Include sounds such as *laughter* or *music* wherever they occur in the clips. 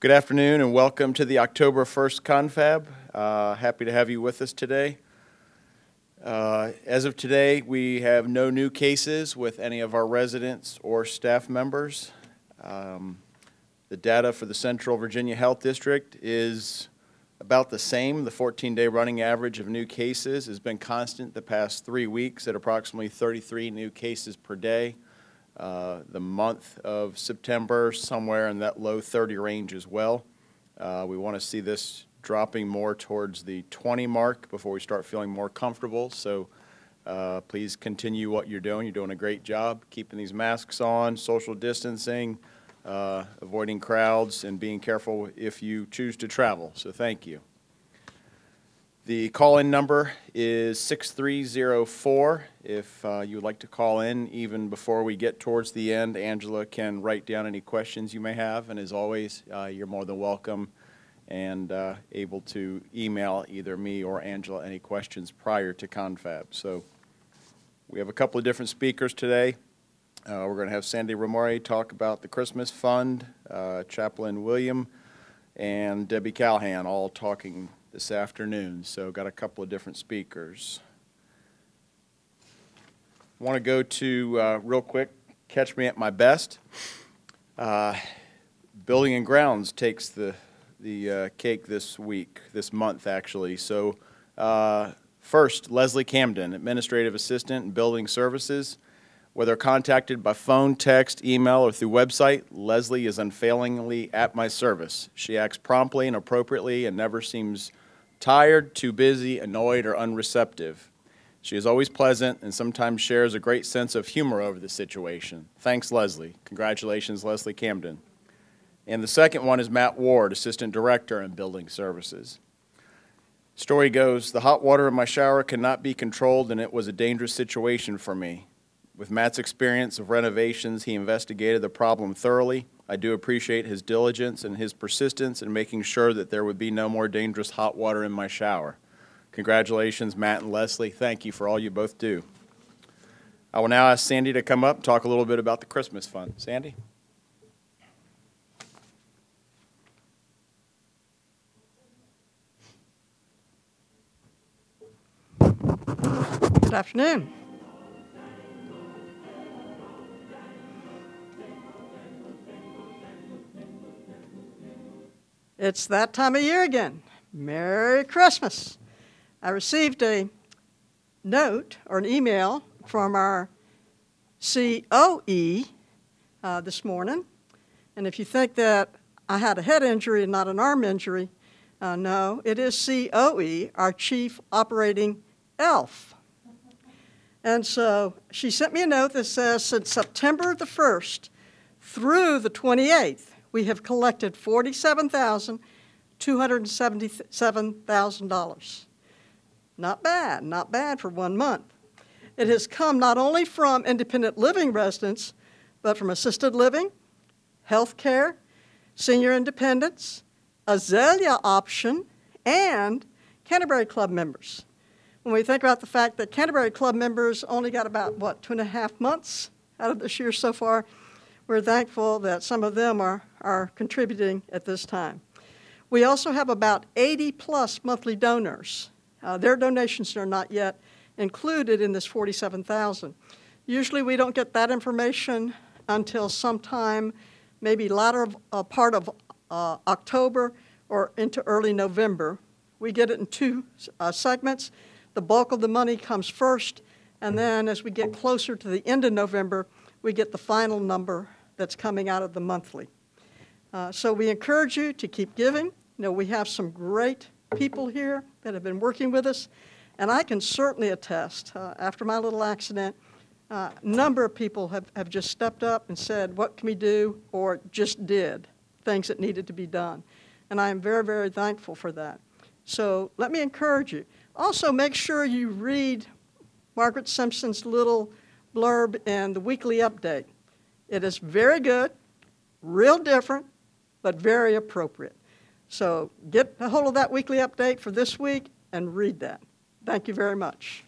Good afternoon and welcome to the October 1st Confab. Uh, happy to have you with us today. Uh, as of today, we have no new cases with any of our residents or staff members. Um, the data for the Central Virginia Health District is about the same. The 14 day running average of new cases has been constant the past three weeks at approximately 33 new cases per day. Uh, the month of September, somewhere in that low 30 range as well. Uh, we want to see this dropping more towards the 20 mark before we start feeling more comfortable. So uh, please continue what you're doing. You're doing a great job keeping these masks on, social distancing, uh, avoiding crowds, and being careful if you choose to travel. So thank you. The call-in number is 6304. If uh, you would like to call in, even before we get towards the end, Angela can write down any questions you may have. And as always, uh, you're more than welcome and uh, able to email either me or Angela any questions prior to confab. So we have a couple of different speakers today. Uh, we're going to have Sandy Ramore talk about the Christmas Fund, uh, Chaplain William, and Debbie Calhan all talking this afternoon. So, got a couple of different speakers. Want to go to uh, real quick, catch me at my best. Uh, Building and Grounds takes the the uh, cake this week, this month actually. So, uh, first, Leslie Camden, Administrative Assistant in Building Services. Whether contacted by phone, text, email, or through website, Leslie is unfailingly at my service. She acts promptly and appropriately and never seems tired, too busy, annoyed, or unreceptive. She is always pleasant and sometimes shares a great sense of humor over the situation. Thanks, Leslie. Congratulations, Leslie Camden. And the second one is Matt Ward, Assistant Director in Building Services. Story goes The hot water in my shower cannot be controlled, and it was a dangerous situation for me. With Matt's experience of renovations, he investigated the problem thoroughly. I do appreciate his diligence and his persistence in making sure that there would be no more dangerous hot water in my shower. Congratulations, Matt and Leslie. Thank you for all you both do. I will now ask Sandy to come up and talk a little bit about the Christmas Fund. Sandy? Good afternoon. It's that time of year again. Merry Christmas. I received a note or an email from our COE uh, this morning. And if you think that I had a head injury and not an arm injury, uh, no, it is COE, our Chief Operating ELF. And so she sent me a note that says since September the 1st through the 28th, we have collected $47,277,000. Not bad, not bad for one month. It has come not only from independent living residents, but from assisted living, health care, senior independence, Azalea option, and Canterbury Club members. When we think about the fact that Canterbury Club members only got about, what, two and a half months out of this year so far, we're thankful that some of them are, are contributing at this time. We also have about 80 plus monthly donors. Uh, their donations are not yet included in this 47,000. Usually we don't get that information until sometime, maybe latter uh, part of uh, October or into early November. We get it in two uh, segments. The bulk of the money comes first, and then as we get closer to the end of November, we get the final number that's coming out of the monthly. Uh, so we encourage you to keep giving. You know, we have some great people here that have been working with us, and I can certainly attest, uh, after my little accident, a uh, number of people have, have just stepped up and said, what can we do, or just did things that needed to be done. And I am very, very thankful for that. So let me encourage you. Also, make sure you read Margaret Simpson's little blurb in the weekly update. It is very good, real different, but very appropriate. So get a hold of that weekly update for this week and read that. Thank you very much.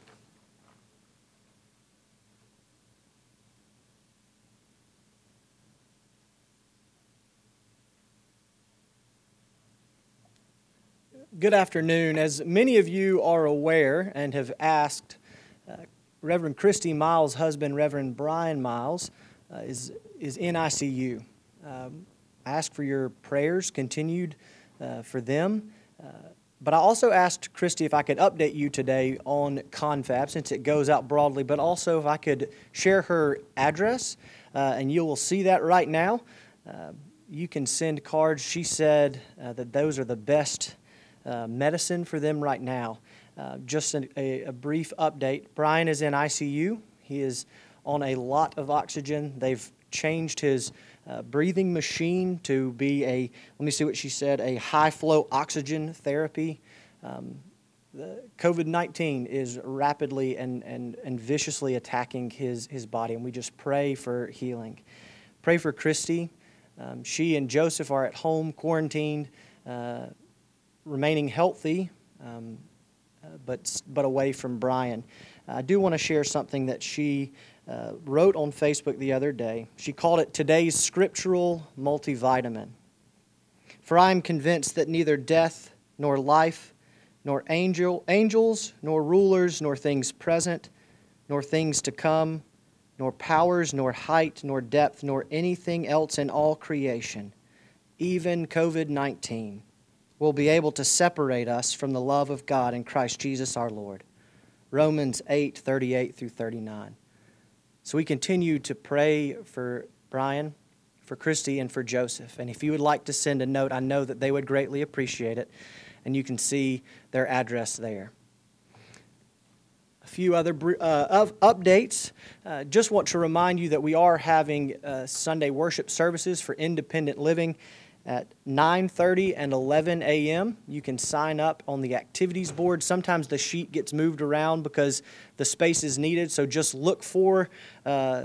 Good afternoon. As many of you are aware and have asked, uh, Reverend Christy Miles' husband, Reverend Brian Miles, uh, is, is in ICU. Um, I ask for your prayers continued uh, for them. Uh, but I also asked Christy if I could update you today on Confab since it goes out broadly, but also if I could share her address, uh, and you will see that right now. Uh, you can send cards. She said that those are the best medicine for them right now. Just a, a, a, brief update Brian is in ICU. He is on a lot of oxygen. They've changed his uh, breathing machine to be a, let me see what she said, a high flow oxygen therapy. Um, COVID 19 is rapidly and, and, and viciously attacking his, his body, and we just pray for healing. Pray for Christy. Um, she and Joseph are at home, quarantined, uh, remaining healthy, um, uh, but, but away from Brian. I do want to share something that she uh, wrote on Facebook the other day. She called it Today's Scriptural Multivitamin. For I am convinced that neither death nor life, nor angel, angels, nor rulers, nor things present, nor things to come, nor powers, nor height, nor depth, nor anything else in all creation, even COVID 19, will be able to separate us from the love of God in Christ Jesus our Lord. Romans 8 38 through 39. So we continue to pray for Brian, for Christy, and for Joseph. And if you would like to send a note, I know that they would greatly appreciate it. And you can see their address there A few other uh, updates. Uh, just want to remind you that we are having uh, Sunday worship services for independent living at 9:30 and 11 a.m. You can sign up on the activities board. Sometimes the sheet gets moved around because the space is needed. So just look for. Uh,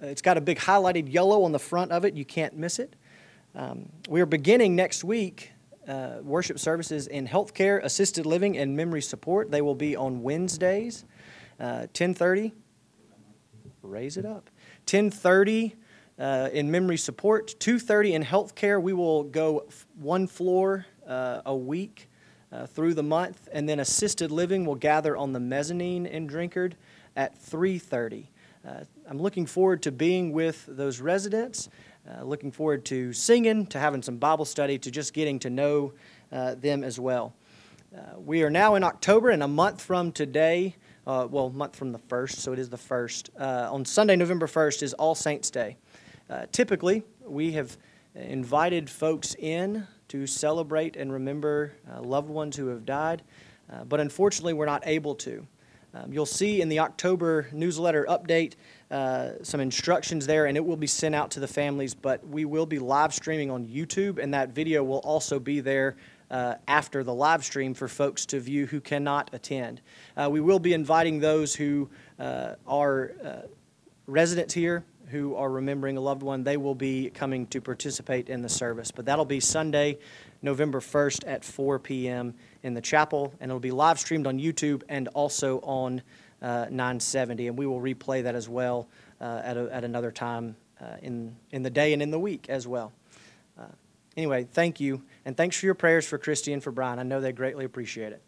it's got a big highlighted yellow on the front of it. You can't miss it. Um, we are beginning next week uh, worship services in healthcare, assisted living, and memory support. They will be on Wednesdays. 10:30, uh, raise it up. 10:30 uh, in memory support, 2:30 in healthcare. We will go one floor uh, a week uh, through the month, and then assisted living will gather on the mezzanine in Drinkard at 3:30. Uh, I'm looking forward to being with those residents. Uh, looking forward to singing, to having some Bible study, to just getting to know them as well. we are now in October, and a month from today, uh, well, month from the first, so it is the first. Uh, on Sunday, November 1st, is All Saints' Day. Uh, typically, we have invited folks in to celebrate and remember uh, loved ones who have died, uh, but unfortunately, we're not able to. Um, you'll see in the October newsletter update uh, some instructions there, and it will be sent out to the families. But we will be live streaming on YouTube, and that video will also be there uh, after the live stream for folks to view who cannot attend. Uh, we will be inviting those who uh, are uh, residents here who are remembering a loved one. They will be coming to participate in the service. But that'll be Sunday, November 1st at 4 p.m. in the chapel, and it'll be live streamed on YouTube and also on uh, 970. And we will replay that as well uh, at, a, at another time in, in the day and in the week as well. anyway, thank you. And thanks for your prayers for Christy and for Brian. I know they greatly appreciate it.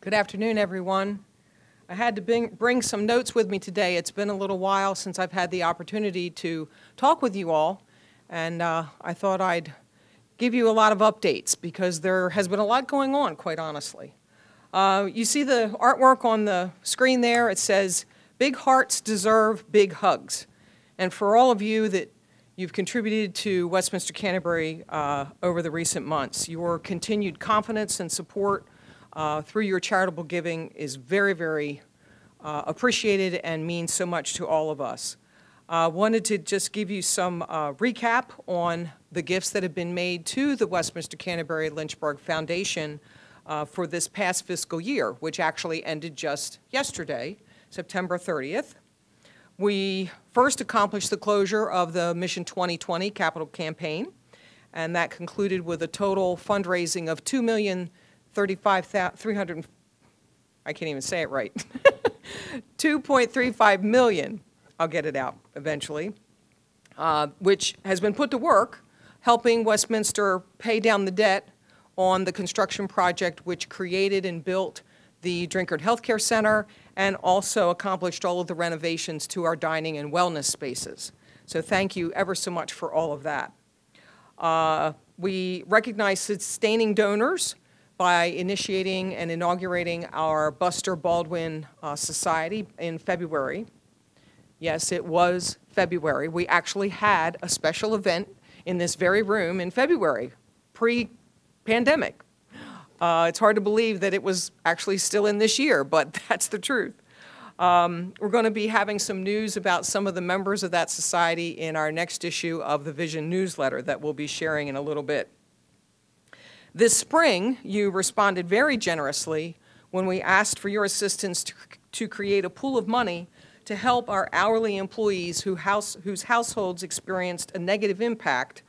Good afternoon, everyone. I had to bring, bring some notes with me today. It's been a little while since I've had the opportunity to talk with you all, and uh, I thought I'd give you a lot of updates because there has been a lot going on, quite honestly. Uh, you see the artwork on the screen there. It says, Big hearts deserve big hugs. And for all of you that you've contributed to Westminster Canterbury uh, over the recent months, your continued confidence and support uh, through your charitable giving is very, very uh, appreciated and means so much to all of us. I uh, wanted to just give you some uh, recap on the gifts that have been made to the Westminster Canterbury Lynchburg Foundation uh, for this past fiscal year, which actually ended just yesterday, September 30th. We first accomplished the closure of the Mission 2020 capital campaign, and that concluded with a total fundraising of two million thirty-five three hundred. I can't even say it right. *laughs* 2.35 million. I'll get it out eventually, uh, which has been put to work helping Westminster pay down the debt on the construction project which created and built the Drinkard Healthcare Center and also accomplished all of the renovations to our dining and wellness spaces. So thank you ever so much for all of that. Uh, we recognize sustaining donors by initiating and inaugurating our Buster Baldwin uh, Society in February. Yes, it was February. We actually had a special event in this very room in February, pre pandemic. Uh, it's hard to believe that it was actually still in this year, but *laughs* that's the truth. Um, we're going to be having some news about some of the members of that society in our next issue of the Vision newsletter that we'll be sharing in a little bit. This spring, you responded very generously when we asked for your assistance to, to create a pool of money to help our hourly employees who house, whose households experienced a negative impact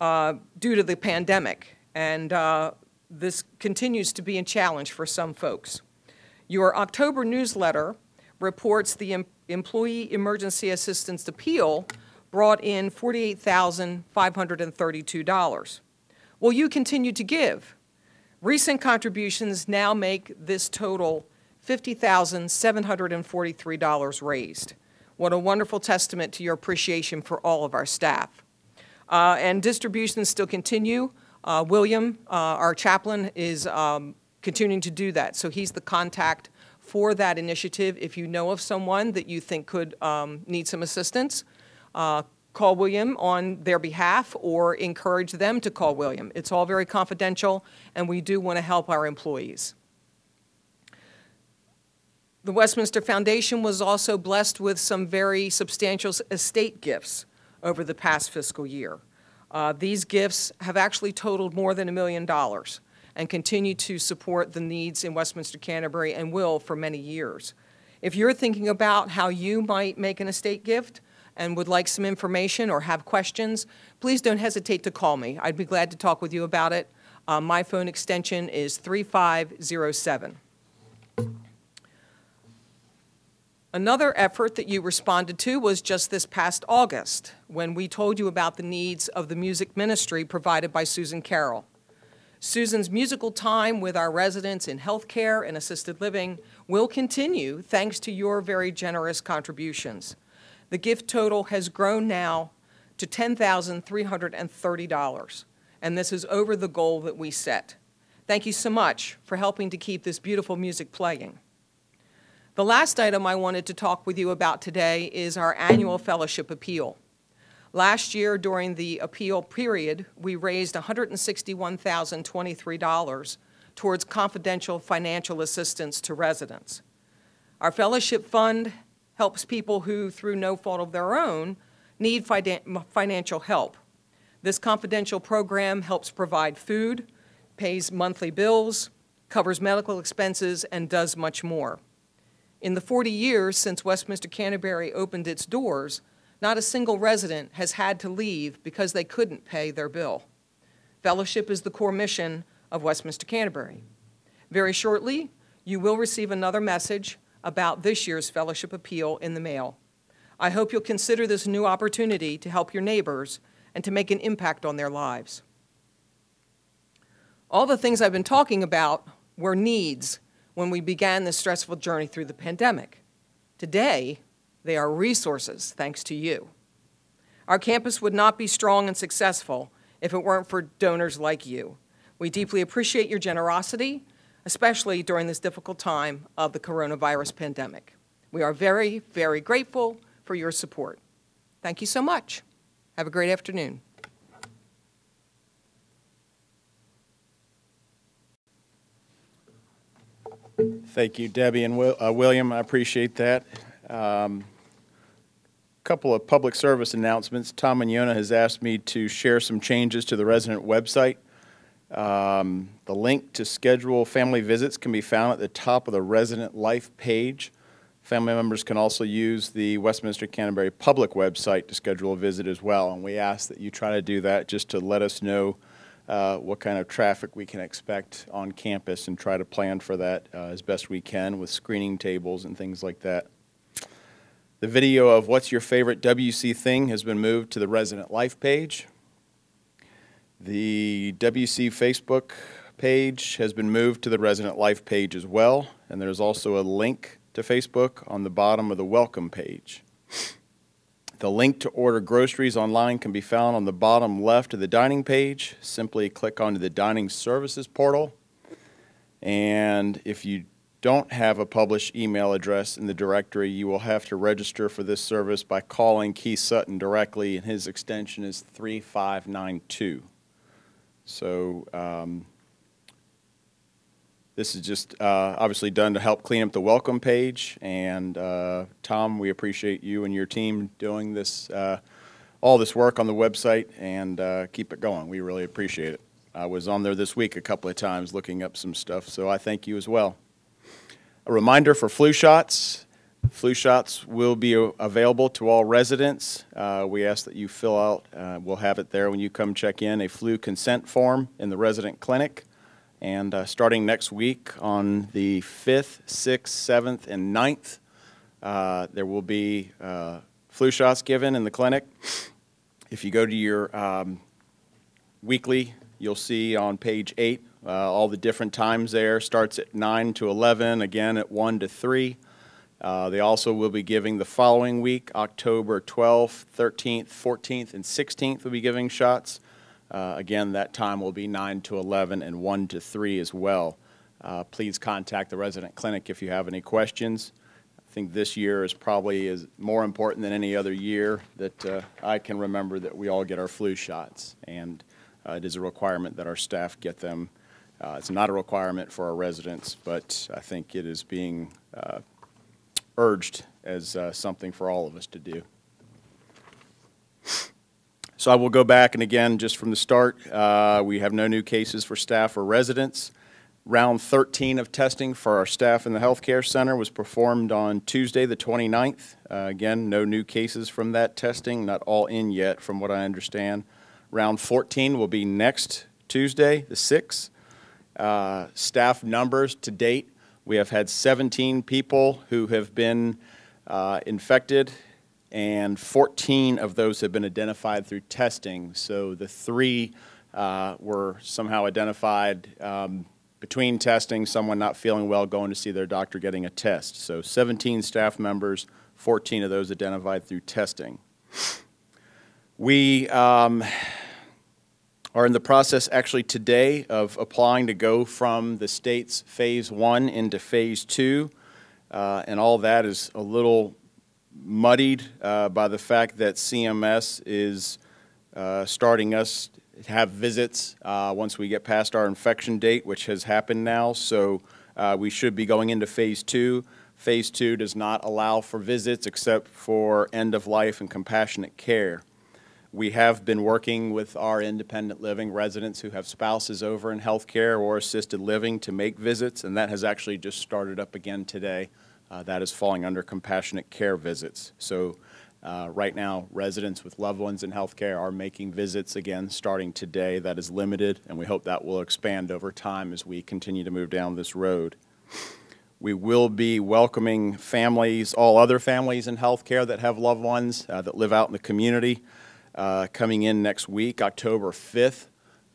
uh, due to the pandemic. And uh, this continues to be a challenge for some folks. Your October newsletter reports the em- Employee Emergency Assistance Appeal brought in $48,532. Will you continue to give? Recent contributions now make this total $50,743 raised. What a wonderful testament to your appreciation for all of our staff. Uh, and distributions still continue. Uh, William, uh, our chaplain, is um, continuing to do that. So he's the contact for that initiative. If you know of someone that you think could um, need some assistance, uh, call William on their behalf or encourage them to call William. It's all very confidential, and we do want to help our employees. The Westminster Foundation was also blessed with some very substantial estate gifts over the past fiscal year. Uh, these gifts have actually totaled more than a million dollars and continue to support the needs in Westminster Canterbury and will for many years. If you're thinking about how you might make an estate gift and would like some information or have questions, please don't hesitate to call me. I'd be glad to talk with you about it. Uh, my phone extension is 3507. Another effort that you responded to was just this past August when we told you about the needs of the music ministry provided by Susan Carroll. Susan's musical time with our residents in healthcare and assisted living will continue thanks to your very generous contributions. The gift total has grown now to $10,330, and this is over the goal that we set. Thank you so much for helping to keep this beautiful music playing. The last item I wanted to talk with you about today is our annual fellowship appeal. Last year, during the appeal period, we raised $161,023 towards confidential financial assistance to residents. Our fellowship fund helps people who, through no fault of their own, need financial help. This confidential program helps provide food, pays monthly bills, covers medical expenses, and does much more. In the 40 years since Westminster Canterbury opened its doors, not a single resident has had to leave because they couldn't pay their bill. Fellowship is the core mission of Westminster Canterbury. Very shortly, you will receive another message about this year's fellowship appeal in the mail. I hope you'll consider this new opportunity to help your neighbors and to make an impact on their lives. All the things I've been talking about were needs when we began this stressful journey through the pandemic. Today, they are resources thanks to you. Our campus would not be strong and successful if it weren't for donors like you. We deeply appreciate your generosity, especially during this difficult time of the coronavirus pandemic. We are very, very grateful for your support. Thank you so much. Have a great afternoon. Thank you, Debbie and Will, uh, William. I appreciate that. Um, couple of public service announcements. Tom Mignona has asked me to share some changes to the resident website. Um, the link to schedule family visits can be found at the top of the resident life page. Family members can also use the Westminster Canterbury public website to schedule a visit as well. And we ask that you try to do that just to let us know uh, what kind of traffic we can expect on campus and try to plan for that uh, as best we can with screening tables and things like that. The video of What's Your Favorite WC Thing has been moved to the Resident Life page. The WC Facebook page has been moved to the Resident Life page as well, and there's also a link to Facebook on the bottom of the welcome page. The link to order groceries online can be found on the bottom left of the dining page. Simply click onto the dining services portal. And if you don't have a published email address in the directory, you will have to register for this service by calling Keith Sutton directly, and his extension is 3592. So um, this is just uh, obviously done to help clean up the welcome page. And uh, Tom, we appreciate you and your team doing this, uh, all this work on the website, and uh, keep it going. We really appreciate it. I was on there this week a couple of times looking up some stuff, so I thank you as well. A reminder for flu shots. Flu shots will be available to all residents. Uh, We ask that you fill out, uh, we'll have it there when you come check in, a flu consent form in the resident clinic. And uh, starting next week on the 5th, 6th, 7th, and 9th, uh, there will be uh, flu shots given in the clinic. If you go to your um, weekly, you'll see on page 8 uh, all the different times there. Starts at 9 to 11, again at 1 to 3. Uh, They also will be giving the following week, October 12th, 13th, 14th, and 16th will be giving shots. Uh, Again, that time will be 9 to 11 and 1 to 3 as well. Uh, Please contact the resident clinic if you have any questions. I think this year is probably is more important than any other year that uh, I can remember that we all get our flu shots. And uh, it is a requirement that our staff get them. Uh, It's not a requirement for our residents, but I think it is being uh, urged as uh, something for all of us to do. So I will go back and again, just from the start, uh, we have no new cases for staff or residents. Round 13 of testing for our staff in the healthcare center was performed on Tuesday, the 29th. Uh, Again, no new cases from that testing, not all in yet, from what I understand. Round 14 will be next Tuesday, the 6th. Uh, Staff numbers to date, we have had 17 people who have been uh, infected, and 14 of those have been identified through testing. So the three uh, were somehow identified um, between testing, someone not feeling well, going to see their doctor, getting a test. So 17 staff members, 14 of those identified through testing. We um, are in the process actually today of applying to go from the state's Phase 1 into Phase 2. Uh, And all that is a little muddied uh, by the fact that CMS is uh, starting us to have visits uh, once we get past our infection date, which has happened now. So uh, we should be going into Phase 2. Phase 2 does not allow for visits except for end-of-life and compassionate care. We have been working with our independent living residents who have spouses over in healthcare or assisted living to make visits, and that has actually just started up again today. Uh, That is falling under compassionate care visits. So uh, right now, residents with loved ones in healthcare are making visits again, starting today. That is limited, and we hope that will expand over time as we continue to move down this road. We will be welcoming families, all other families in healthcare that have loved ones uh, that live out in the community, uh, coming in next week, October 5th.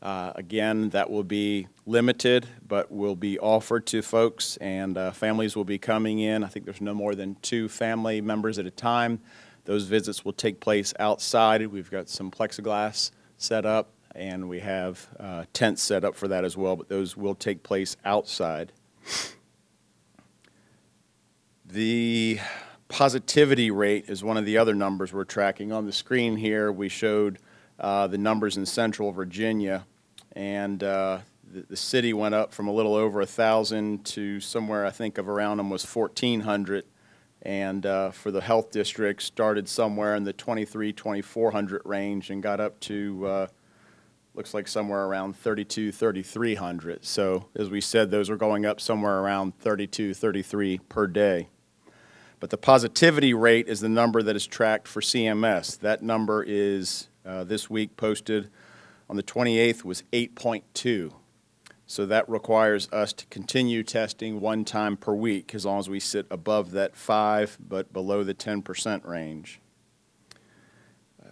Uh, Again, that will be limited, but will be offered to folks, and uh, families will be coming in. I think there's no more than two family members at a time. Those visits will take place outside. We've got some plexiglass set up, and we have uh, tents set up for that as well, but those will take place outside. The positivity rate is one of the other numbers we're tracking. On the screen here, we showed uh, the numbers in central Virginia, and uh, the, the city went up from a little over a 1,000 to somewhere, I think, of around almost 1,400. And uh, for the health district, started somewhere in the 23, 2,400 range and got up to, uh, looks like somewhere around 32, 3,300. So as we said, those are going up somewhere around 32, 33 per day. But the positivity rate is the number that is tracked for CMS. That number is, uh, this week posted on the 28th, was 8.2. So that requires us to continue testing one time per week, as long as we sit above that 5, but below the 10% range.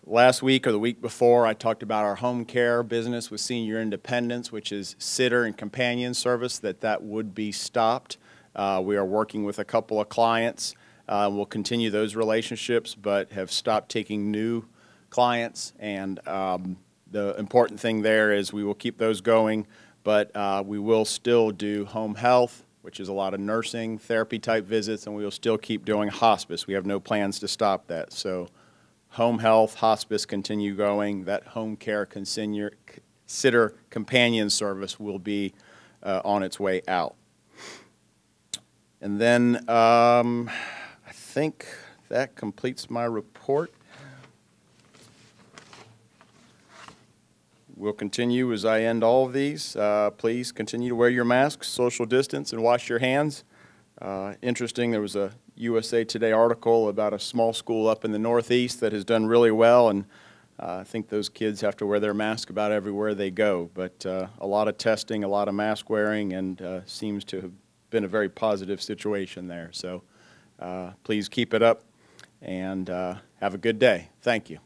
Last week or the week before, I talked about our home care business with Senior Independence, which is sitter and companion service, that that would be stopped. Uh, We are working with a couple of clients. Uh, We'll continue those relationships, but have stopped taking new clients. And um, the important thing there is we will keep those going, but uh, we will still do home health, which is a lot of nursing, therapy-type visits, and we will still keep doing hospice. We have no plans to stop that. So home health, hospice continue going. That home care consignor- sitter companion service will be uh, on its way out. And then um, think that completes my report. We'll continue as I end all of these. Uh, Please continue to wear your masks, social distance, and wash your hands. Uh, Interesting, there was a USA Today article about a small school up in the Northeast that has done really well, and uh, I think those kids have to wear their mask about everywhere they go. But uh, a lot of testing, a lot of mask wearing, and uh, seems to have been a very positive situation there. So please keep it up, and uh, have a good day. Thank you.